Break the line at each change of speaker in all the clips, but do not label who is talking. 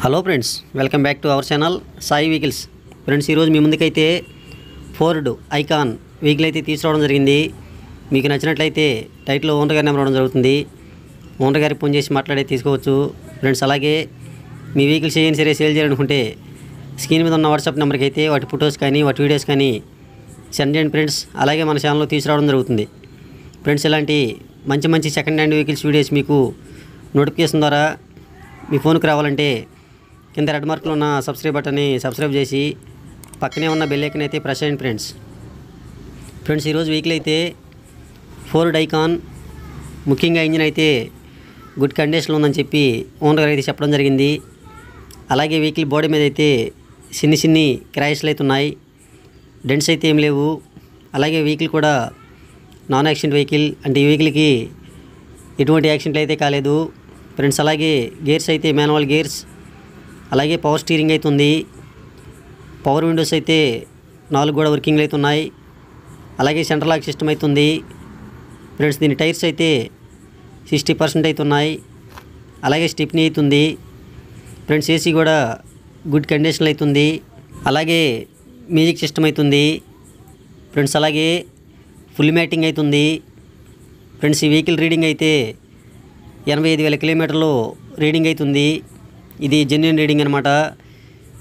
Hello friends welcome back to our channel Sai vehicles. Friends ఈరోజు మీ ముందుకైతే Ford icon vehicle అయితే తీసుకురావడం జరిగింది. మీకు నచ్చినట్లయితే టైట్లో ఓనర్ గారి నెంబర్ ఇవ్వడం జరుగుతుంది. ఓనర్ గారికి ఫోన్ చేసి మాట్లాడే తీసుకోవచ్చు. ఫ్రెండ్స్ అలాగే మీ వెహికల్స్ ఏం సరే సేల్ చేయాలనుకుంటే స్క్రీన్ మీద ఉన్న వాట్సాప్ నెంబర్కి అయితే వాటి ఫొటోస్ కానీ వాటి వీడియోస్ కానీ సెండ్ చేయండి ఫ్రెండ్స్. అలాగే మన ఛానల్లో తీసుకురావడం జరుగుతుంది. ఫ్రెండ్స్ ఇలాంటి మంచి మంచి సెకండ్ హ్యాండ్ వెహికల్స్ వీడియోస్ మీకు నోటిఫికేషన్ ద్వారా మీ ఫోన్కి రావాలంటే కింద రెడ్ మార్క్లో ఉన్న సబ్స్క్రైబ్ బటన్ని సబ్స్క్రైబ్ చేసి పక్కనే ఉన్న బెల్ ఐకన్ అయితే ప్రెస్ చేయండి ఫ్రెండ్స్ ఫ్రెండ్స్ ఈరోజు వెహికల్ అయితే ఫోర్డ్ ఐకాన్ ముఖ్యంగా ఇంజిన్ అయితే గుడ్ కండిషన్లో ఉందని చెప్పి ఓనర్ గారు అయితే చెప్పడం జరిగింది. అలాగే వెహికల్ బాడీ మీద అయితే చిన్ని చిన్ని క్రాష్లు అయితే ఉన్నాయి. డెంట్స్ అయితే ఏం లేవు. అలాగే వెహికల్ కూడా నాన్ యాక్సిడెంట్ వెహికల్ అంటే ఈ వెహికల్కి ఎటువంటి యాక్సిడెంట్లు అయితే కాలేదు. ఫ్రెండ్స్ అలాగే గేర్స్ అయితే మాన్యువల్ గేర్స్ అలాగే పవర్ స్టీరింగ్ అయితే ఉంది. పవర్ విండోస్ అయితే నాలుగు కూడా వర్కింగ్లు అయితే ఉన్నాయి. అలాగే సెంట్రల్ లాక్ సిస్టమ్ అయితే ఉంది. ఫ్రెండ్స్ దీని టైర్స్ అయితే సిక్స్టీ పర్సెంట్ అయితే ఉన్నాయి. అలాగే స్టిప్నీ అయితే ఉంది. ఫ్రెండ్స్ ఏసీ కూడా గుడ్ కండిషన్లో అవుతుంది అలాగే మ్యూజిక్ సిస్టమ్ అవుతుంది ఫ్రెండ్స్ అలాగే ఫుల్ మ్యాటింగ్ అవుతుంది ఫ్రెండ్స్ ఈ వెహికల్ రీడింగ్ అయితే ఎనభై ఐదు వేల కిలోమీటర్లు రీడింగ్ అవుతుంది ఇది జెన్యున్ రీడింగ్ అనమాట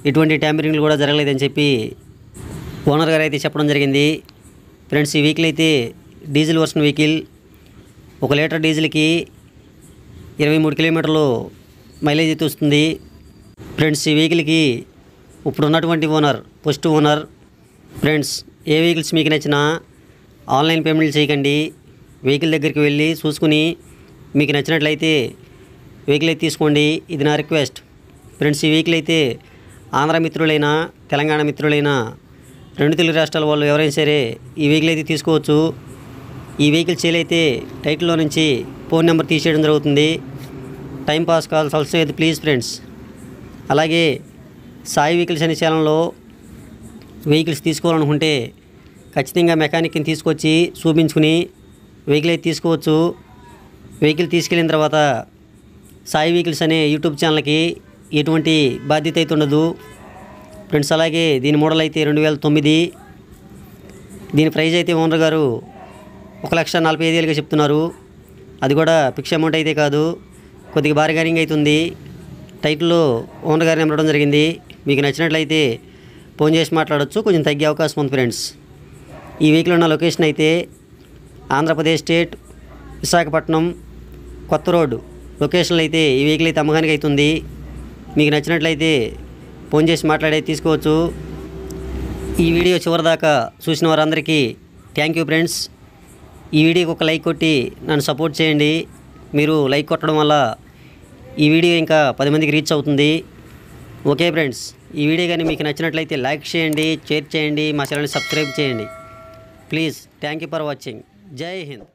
ఎటువంటి ట్యాంపరింగ్లు కూడా జరగలేదని చెప్పి ఓనర్ గారు అయితే చెప్పడం జరిగింది. ఫ్రెండ్స్ ఈ వెహికల్ అయితే డీజిల్ వర్షన్ వెహికల్ ఒక లీటర్ డీజిల్కి ఇరవై మూడు కిలోమీటర్లు మైలేజ్ అయితే వస్తుంది. ఫ్రెండ్స్ ఈ వెహికల్కి ఇప్పుడు ఉన్నటువంటి ఓనర్ ఫస్ట్ ఓనర్ ఫ్రెండ్స్ ఏ వెహికల్స్ మీకు నచ్చినా ఆన్లైన్ పేమెంట్లు చేయకండి. వెహికల్ దగ్గరికి వెళ్ళి చూసుకుని మీకు నచ్చినట్లయితే వెహికల్ అయితే తీసుకోండి. ఇది నా రిక్వెస్ట్ ఫ్రెండ్స్ ఈ వెహికల్ అయితే ఆంధ్ర మిత్రులైనా తెలంగాణ మిత్రులైనా రెండు తెలుగు రాష్ట్రాల వాళ్ళు ఎవరైనా సరే ఈ వెహికల్ అయితే తీసుకోవచ్చు. ఈ వెహికల్ సేల్ అయితే టైటిల్లో నుంచి ఫోన్ నెంబర్ తీసేయడం జరుగుతుంది. టైం పాస్ కాల్స్ ఆల్సో ఇది ప్లీజ్ ఫ్రెండ్స్ అలాగే సాయి వెహికల్స్ అనే ఛానల్లో వెహికల్స్ తీసుకోవాలనుకుంటే ఖచ్చితంగా మెకానిక్ని తీసుకొచ్చి చూపించుకుని వెహికల్ అయితే తీసుకోవచ్చు. వెహికల్ తీసుకెళ్ళిన తర్వాత సాయి వెహికల్స్ అనే యూట్యూబ్ ఛానల్కి ఎటువంటి బాధ్యత అయితే ఉండదు. ఫ్రెండ్స్ అలాగే దీని మోడల్ అయితే రెండు వేల తొమ్మిది. దీని ప్రైజ్ అయితే ఓనర్ గారు ఒక లక్ష నలభై ఐదు వేలుగా చెప్తున్నారు. అది కూడా ఫిక్స్ అమౌంట్ అయితే కాదు. కొద్దిగా బార్గెనింగ్ అవుతుంది టైటిల్లో ఓనర్ గారిని ఇవ్వడం జరిగింది. మీకు నచ్చినట్లయితే ఫోన్ చేసి మాట్లాడొచ్చు. కొంచెం తగ్గే అవకాశం ఉంది ఫ్రెండ్స్. ఈ వెహికల్ ఉన్న లొకేషన్ అయితే ఆంధ్రప్రదేశ్ స్టేట్ విశాఖపట్నం కొత్త రోడ్డు. లొకేషన్లో అయితే ఈ వెహికల్ అయితే అమ్మకానికి అవుతుంది. మీకు నచ్చినట్లయితే ఫోన్ చేసి మాట్లాడే తీసుకోవచ్చు. ఈ వీడియో చివరిదాకా చూసిన వారందరికీ థ్యాంక్ యూ ఫ్రెండ్స్. ఈ వీడియోకి ఒక లైక్ కొట్టి నన్ను సపోర్ట్ చేయండి. మీరు లైక్ కొట్టడం వల్ల ఈ వీడియో ఇంకా పది మందికి రీచ్ అవుతుంది. ఓకే ఫ్రెండ్స్ ఈ వీడియో కానీ మీకు నచ్చినట్లయితే లైక్ చేయండి షేర్ చేయండి మా ఛానల్ని సబ్స్క్రైబ్ చేయండి. Please thank you for watching. జై హింద్.